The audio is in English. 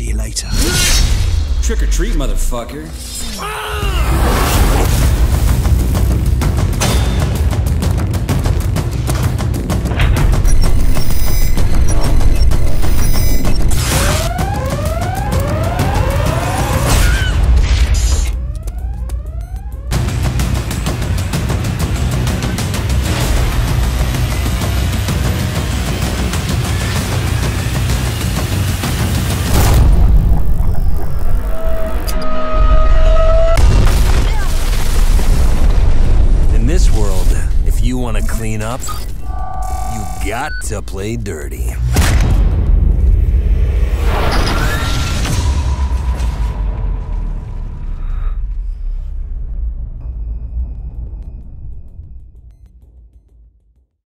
See you later. Trick or treat, motherfucker. Ah! If you want to clean up, you got to play dirty.